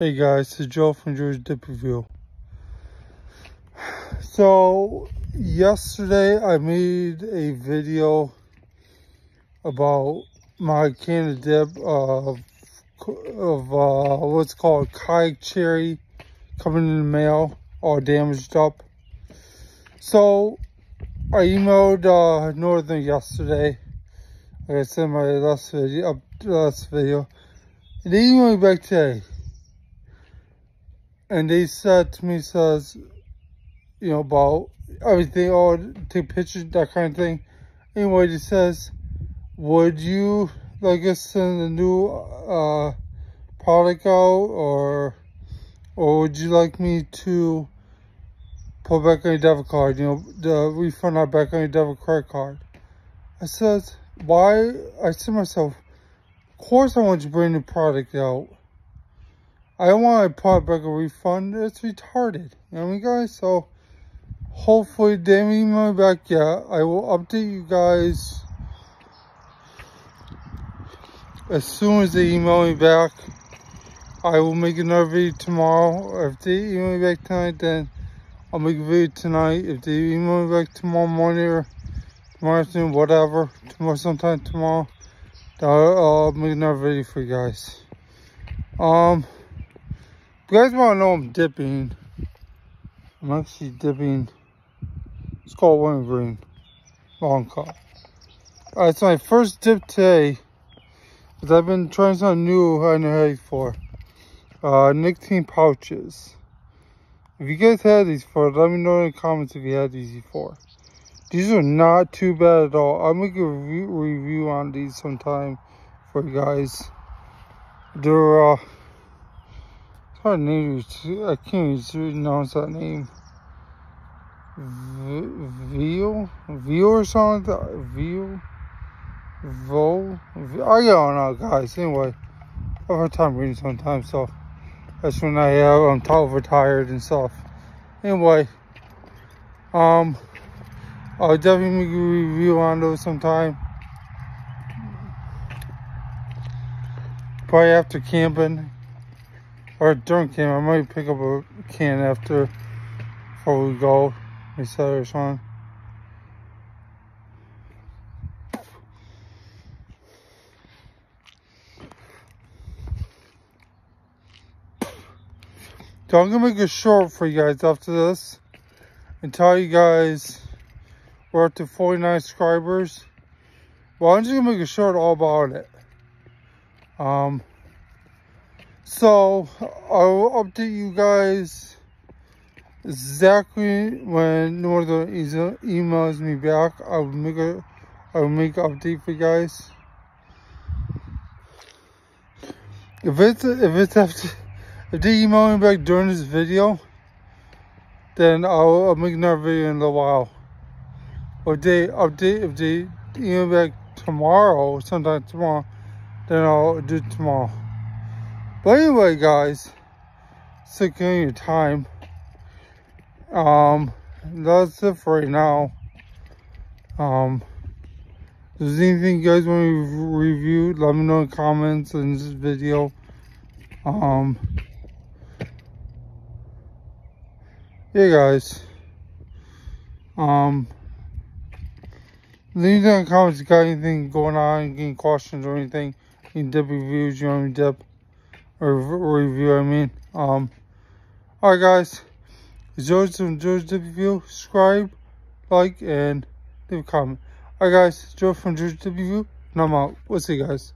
Hey guys, it's Joe from Joe's Dip Review. So, yesterday I made a video about my can of dip of, of uh, what's called kayak cherry coming in the mail, all damaged up. So, I emailed uh, Northern yesterday, like I said in my last video, up last video, and they emailed me back today and they said to me, says, you know, about everything, or take pictures, that kind of thing. Anyway, he says, would you like us send a new uh, product out, or or would you like me to put back on your debit card, you know, the refund that back on your debit credit card? I said, why? I said to myself, of course I want you to bring the product out. I don't want to put back a refund. It's retarded. You know mean, guys? So, hopefully they email me back yet. I will update you guys as soon as they email me back. I will make another video tomorrow. If they email me back tonight, then I'll make a video tonight. If they email me back tomorrow morning or tomorrow afternoon, whatever, tomorrow sometime tomorrow, I'll, I'll make another video for you guys. Um, you guys want to know I'm dipping, I'm actually dipping, it's called wintergreen, long cut. Alright, it's my first dip today, because I've been trying something new I know how for. Uh, nicotine pouches. If you guys had these before, let me know in the comments if you had these before. These are not too bad at all. I'll make a review, review on these sometime for you guys. They're, uh, hard name. I can't even pronounce that name. Veal? Veal or something? Veal? Vol? I don't know, guys. Anyway, I have a hard time reading sometimes, so that's when I have, I'm overtired and stuff. Anyway, um, I'll definitely make a review on those sometime. Probably after camping or camp. I might pick up a can after before we go. We set or something. So I'm gonna make a short for you guys after this and tell you guys we're up to 49 subscribers. Well, I'm just gonna make a short all about it. Um, so I'll update you guys exactly when Northern is emails me back. I'll make a I'll make an update for you guys. If it's if it's after if they email me back during this video, then I'll, I'll make another video in a while. If they update if they email back tomorrow, sometime tomorrow, then I'll do tomorrow. But anyway, guys, taking your time. Um, that's it for right now. Um, if there's anything you guys want to review, let me know in comments in this video. Um, yeah, guys. Um, leave down in the comments if you got anything going on, any questions or anything, any dip reviews you want me to dip or review, I mean. Um, alright guys, enjoyed some Joe's Review, subscribe, like, and leave a comment. Alright guys, Joe from Joe's Review, and I'm out. We'll see you guys.